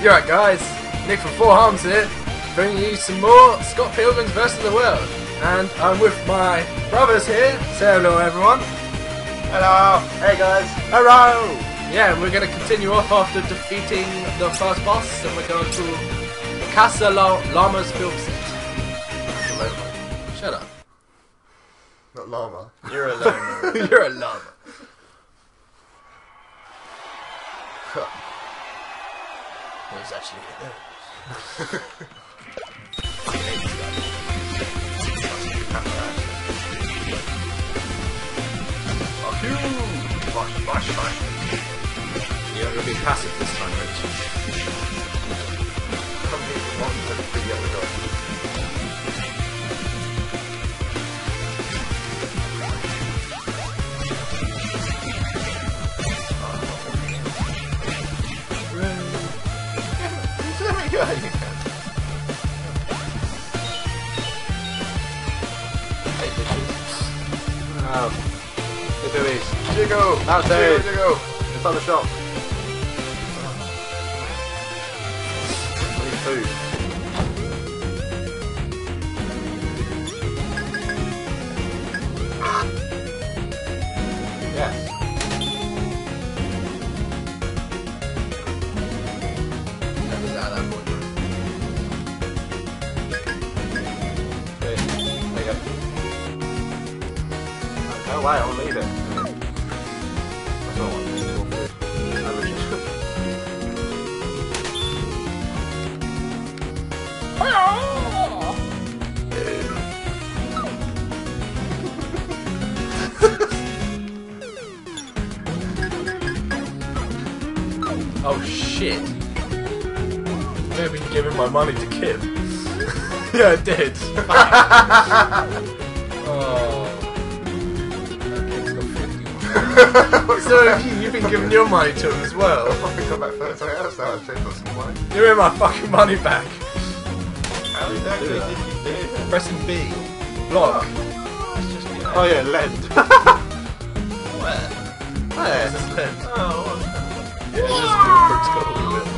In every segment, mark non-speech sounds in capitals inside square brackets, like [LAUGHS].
You're right, guys. Nick from 4Harmes here, bringing you some more Scott Pilgrims versus the World. And I'm with my brothers here. Say hello, everyone. Hello. Hey guys. Hello. Yeah, and we're going to continue off after defeating the first boss, and we're going to Casa La- Llama's film set. Shut up. Not llama. You're alone. You're a llama. [LAUGHS] it was actually a [LAUGHS] Fuck you. Bash, bash, bash. You're to be passive this time, Rich. Some people want to beat the guy. There go. Hey, bitches. Um, Hey, babies. Jiggo. Outside. Jiggo, Jiggo. Inside the shop. I need food. My money to Kim. [LAUGHS] yeah, I did. [LAUGHS] oh. That kid's got 51. [LAUGHS] so you- you've been giving your money to him as well. I think I'm back for something else now. I've changed some money. Give me my fucking money back. How exactly did you do that? Pressing B. Block. Oh, it's just, you. Oh yeah, lend. Where? There's this pen. Oh, Yeah,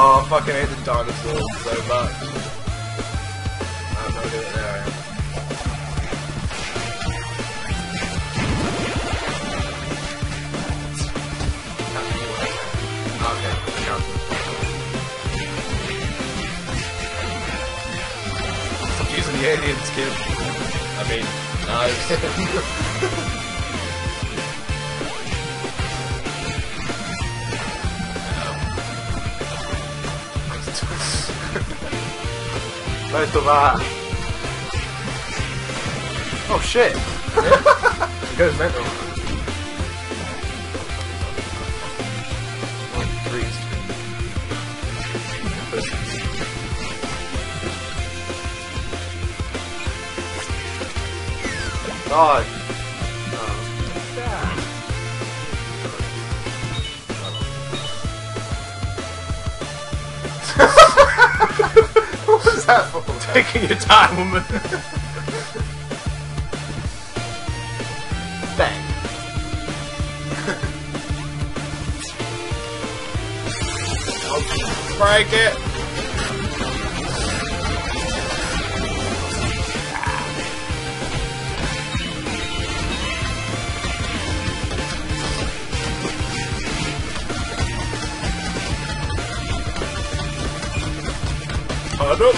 Oh, I fucking hate the dinosaurs so much. I'm not doing it there. Okay, using the aliens, kid. I mean, knives. [LAUGHS] Most of that. Oh shit. It goes mental. God. For? [LAUGHS] Taking your time, woman. Bang. [LAUGHS] Break it. Hard up.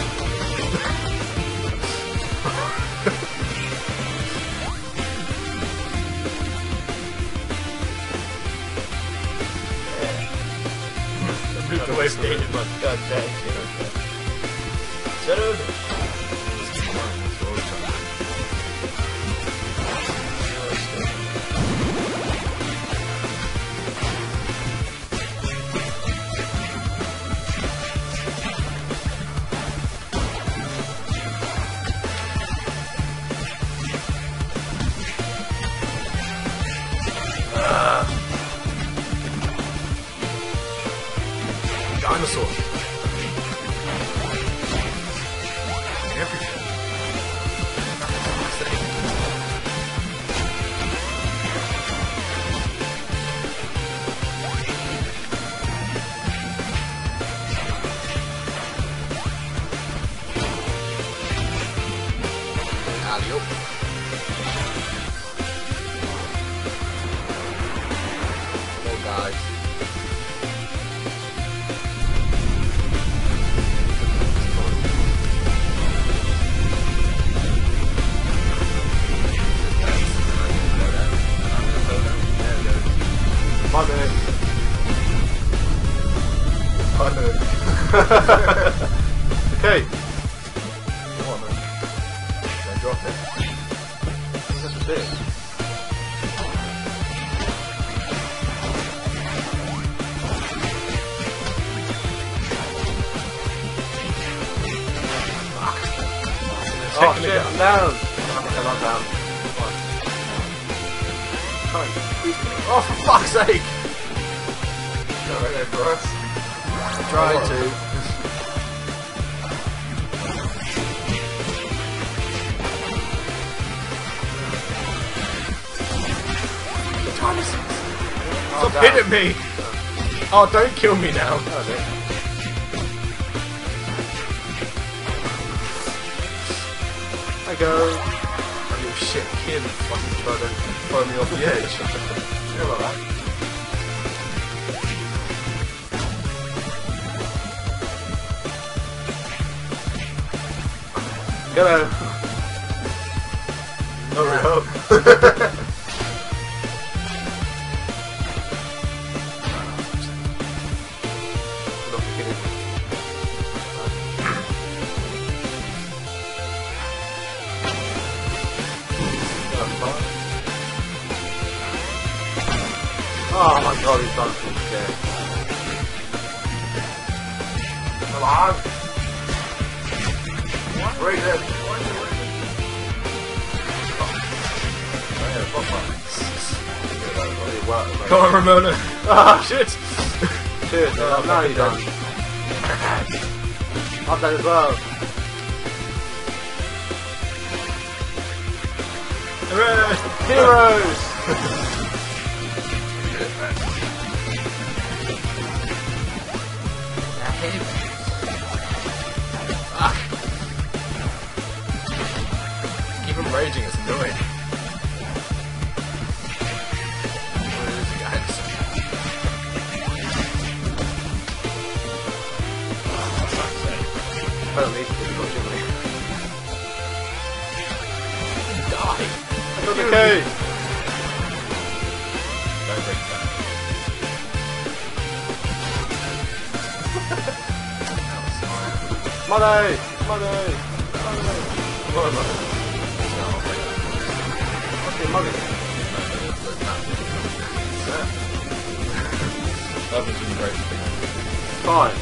Moved away from it. God damn it. Settle Come Taking shit, it I'm down. Okay, I'm down. Fine. Oh, for fuck's sake! Go right there for us. Try Oh. to. Oh, Stop down. hitting me! Oh, don't kill me now. I go. Oh, you shit kid fucking trying to throw me off the edge. [LAUGHS] Feel like that. Up. [LAUGHS] [LAUGHS] Oh my god, he's done some. Come on. Break it. Really worked, mate. Come on, Ramona. [LAUGHS] Ah, shit! Cheers, man. Oh, now you're done. [LAUGHS] I've done as well. Hooray! Heroes! Money! Money! Money! Come on, man. No, I'll that. Fucking money. That was really great. Fine.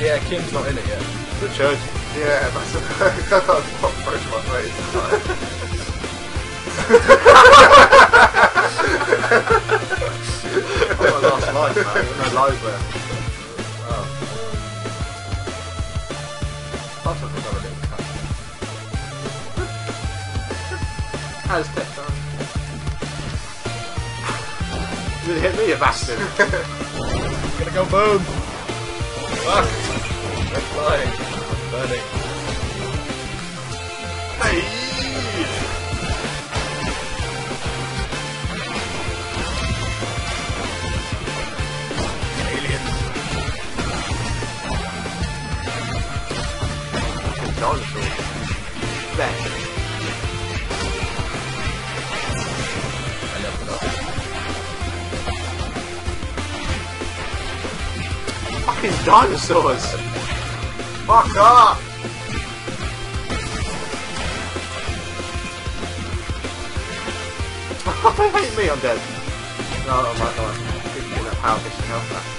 Yeah, Kim's not in it yet. Richard. Yeah, that's a [LAUGHS] that's what broke my face. Oh, my last life, man. No lives left. That done? You really hit me, you bastard. Gonna go boom! Fuck! They're flying. I'm burning. Fucking dinosaurs! Fuck they [LAUGHS] hate me, I'm dead. Oh no, that power fist and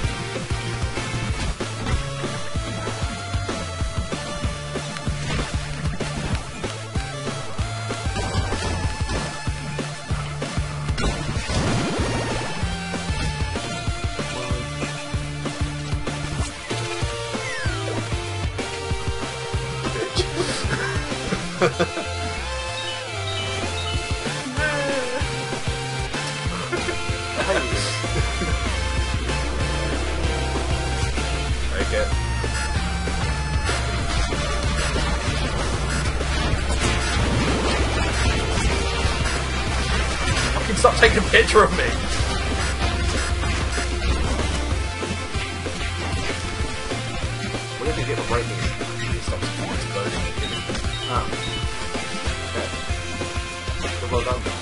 Take it. Fucking stop taking a picture of me! What if you get the breaking? stop stops. Ah you be?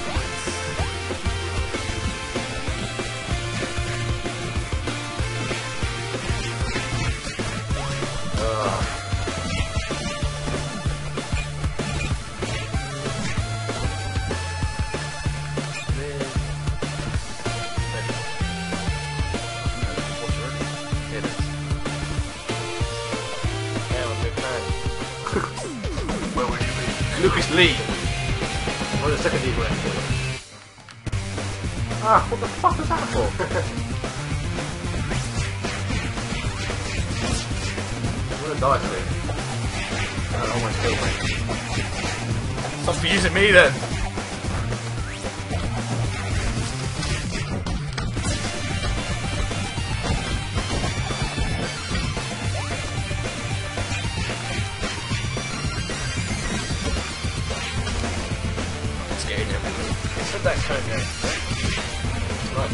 Lucas Lee. What the second actually? Ah, what the fuck is that for? I'm gonna die don't want to kill me. Stop using me then. It's getting everywhere. Put that cone there. Right,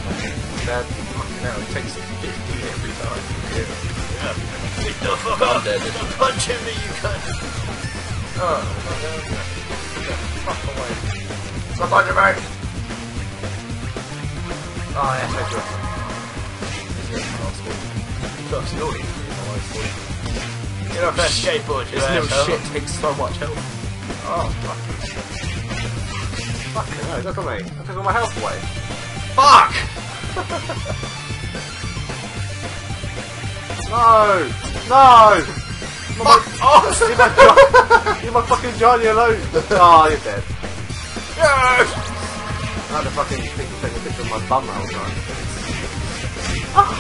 Dad, fucking hell, it takes 50 every time. yeah. Get the fuck up! Punching me, you cunt! Oh, my God. Fuck away. Stop your mate! Oh, yeah, so true. First naughty. Get off that skateboard, you This little shit takes so much health. Oh, fuck. Fucking hell, look at me. I took all my health away. Fuck! [LAUGHS] No! No! Fuck off! Leave my! Leave my fucking Johnny alone! Oh, you're dead. Yes! I had to fucking think of taking a picture of my bum the whole time. Oh,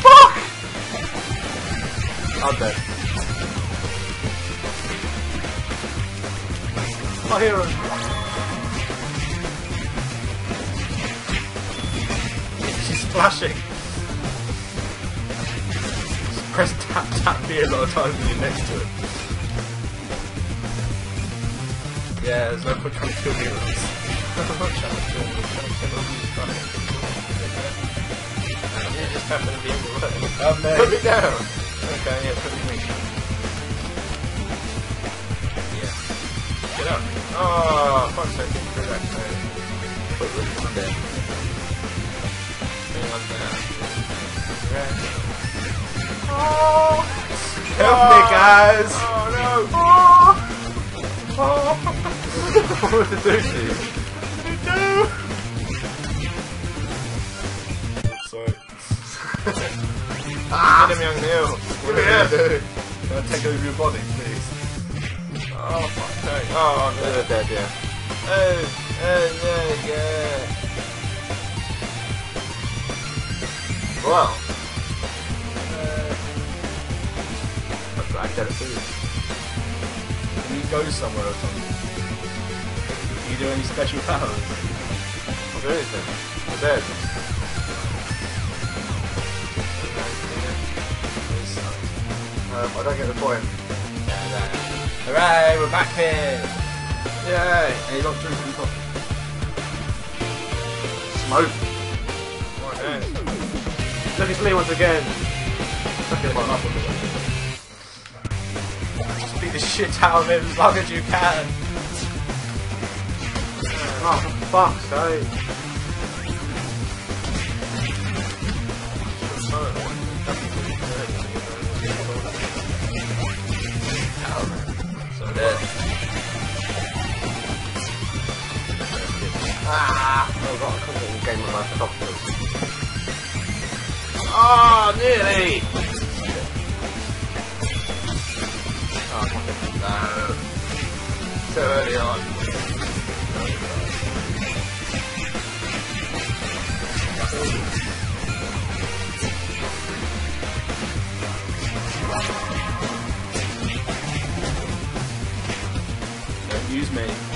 fuck! I'm dead. My hero. She's splashing. Just press tap tap B a lot of times when you're next to it. Yeah, there's no point trying to kill heroes. I'm not trying to kill them, I'm trying to kill them. Fucking Yeah, just happened to be in the way. Put me down! Okay, yeah, put me. down. Yeah. Get up. Oh, fuck's sake, that code. Wait, wait, I'm dead. Hang on there. Oh! Help me, guys! Oh no! Oh! what did it do to you? Sorry. ah! Get him, young Neil. Give me that. Can I take over your body, please? Oh, fuck's sake. Oh, no. They're dead, yeah. Oh, oh, no, yeah. Well. I've got dead food. Can you go somewhere or something? Do you do any special powers? I'll do anything. I'm dead. Um, I don't get the point. Hooray, we're back here! Yay! Hey, look, drink some coffee. Smoke. Right, it's me play once again. Just beat the shit out of him as long as you can. Oh, for fuck's sake. Oh, nearly! No. Too early on. Don't use me.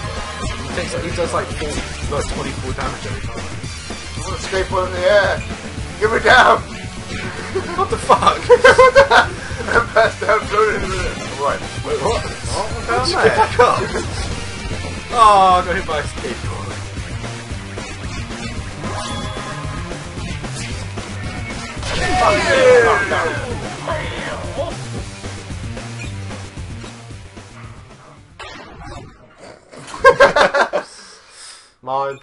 He, takes, he does like 40, like 24 damage every time. I want to skateboard in the air. Give me down. [LAUGHS] What the fuck? [LAUGHS] and pass down, floating in the air. Right. Wait, what? What How'd was you that? get back up? oh, I got hit by a skateboard. [LAUGHS] Mine.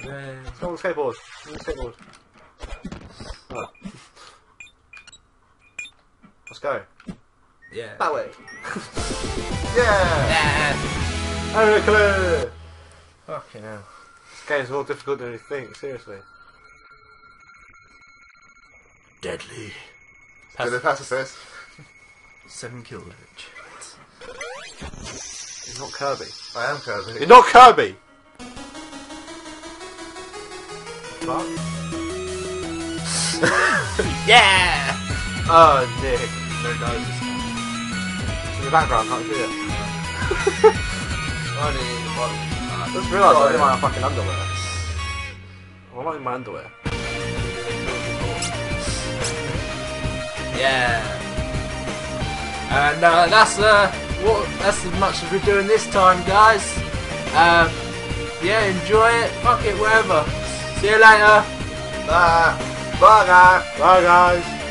Come on, skateboard. Come on, skateboard. Oh. Let's go. Yeah. That way. [LAUGHS] Yeah. Yeah. Oh, clear! Fucking hell. This game's more difficult than you think, seriously. Deadly. Did it pass assist? Seven kill damage. You're not Kirby. I am Kirby. You're not Kirby! Fuck. [LAUGHS] Yeah! Oh, Nick. No dice. In the background, can't see it. [LAUGHS] Only one. I just realised Oh, I'm in my fucking underwear. I'm not in my underwear. Yeah. And uh, that's uh, what that's as much as we're doing this time, guys. Um, yeah, enjoy it. Fuck it, whatever. See you later. Bye. Bye, guys. Bye, guys!